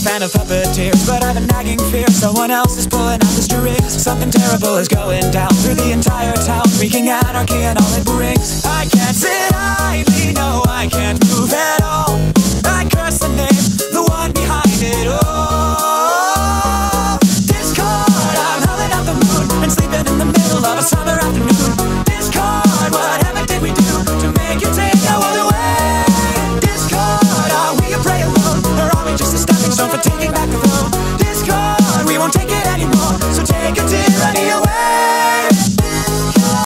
fan of puppeteers, but I've a nagging fear someone else is pulling out the strings. Something terrible is going down through the entire town, wreaking anarchy and all it brings. I can't sit idly, no, I can't move at all. I curse the name, the one behind it all. Discord, I'm howling at the moon and sleeping in the middle of a summer afternoon.